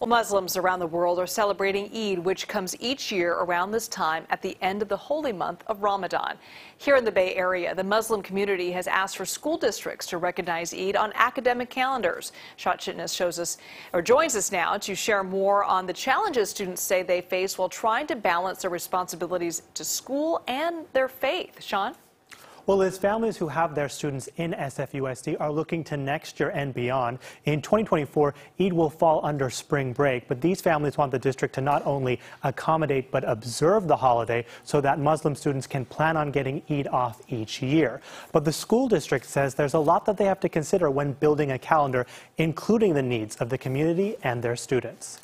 Well, Muslims around the world are celebrating Eid, which comes each year around this time at the end of the holy month of Ramadan. Here in the Bay Area, the Muslim community has asked for school districts to recognize Eid on academic calendars. Shawn Chitnis shows us or joins us now to share more on the challenges students say they face while trying to balance their responsibilities to school and their faith. Shawn? Well, as families who have their students in SFUSD are looking to next year and beyond, in 2024, Eid will fall under spring break, but these families want the district to not only accommodate but observe the holiday so that Muslim students can plan on getting Eid off each year. But the school district says there's a lot that they have to consider when building a calendar, including the needs of the community and their students.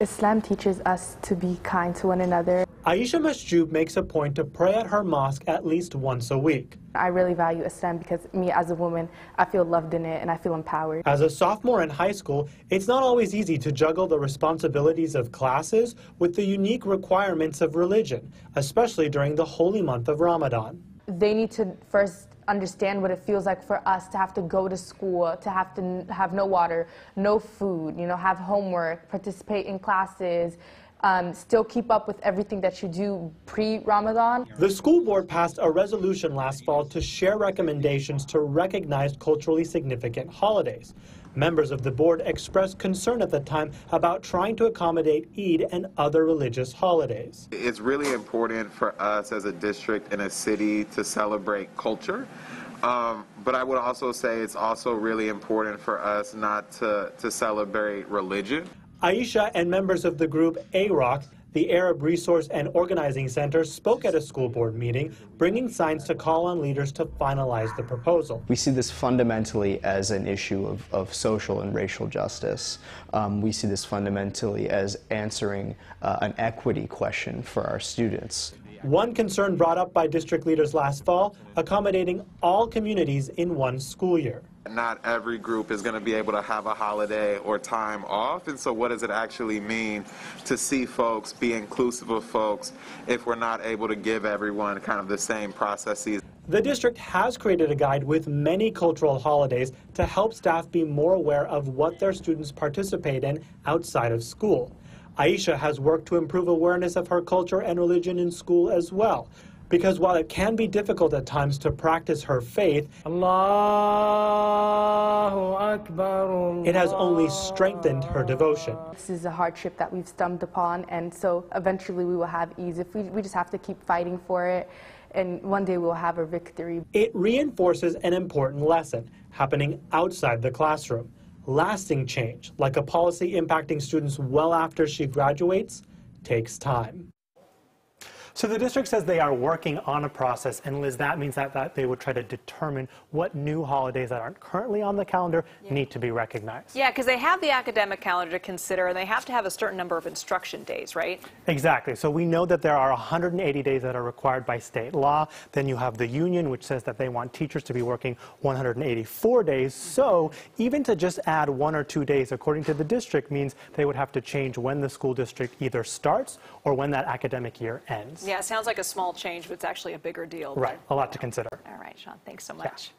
Islam teaches us to be kind to one another. Aisha Masjub makes a point to pray at her mosque at least once a week. I really value Islam because me as a woman, I feel loved in it and I feel empowered. As a sophomore in high school, it's not always easy to juggle the responsibilities of classes with the unique requirements of religion, especially during the holy month of Ramadan. They need to first understand what it feels like for us to have to go to school, to have to have no water, no food, you know, have homework, participate in classes, um, still keep up with everything that you do pre-Ramadan. The school board passed a resolution last fall to share recommendations to recognize culturally significant holidays. Members of the board expressed concern at the time about trying to accommodate Eid and other religious holidays. It's really important for us as a district and a city to celebrate culture. Um, but I would also say it's also really important for us not to, to celebrate religion. Aisha and members of the group AROC, the Arab Resource and Organizing Center, spoke at a school board meeting, bringing signs to call on leaders to finalize the proposal. We see this fundamentally as an issue of, of social and racial justice. Um, we see this fundamentally as answering uh, an equity question for our students. One concern brought up by district leaders last fall, accommodating all communities in one school year. Not every group is going to be able to have a holiday or time off, and so what does it actually mean to see folks, be inclusive of folks, if we're not able to give everyone kind of the same processes? The district has created a guide with many cultural holidays to help staff be more aware of what their students participate in outside of school. Aisha has worked to improve awareness of her culture and religion in school as well. Because while it can be difficult at times to practice her faith, it has only strengthened her devotion. This is a hardship that we've stumbled upon, and so eventually we will have ease. If we, we just have to keep fighting for it, and one day we'll have a victory. It reinforces an important lesson happening outside the classroom. Lasting change, like a policy impacting students well after she graduates, takes time. So the district says they are working on a process, and Liz, that means that, that they would try to determine what new holidays that aren't currently on the calendar yeah. need to be recognized. Yeah, because they have the academic calendar to consider, and they have to have a certain number of instruction days, right? Exactly. So we know that there are 180 days that are required by state law. Then you have the union, which says that they want teachers to be working 184 days. So even to just add one or two days, according to the district, means they would have to change when the school district either starts or when that academic year ends. Yeah, it sounds like a small change, but it's actually a bigger deal. Right, a lot to consider. All right, Shawn, thanks so much. Yeah.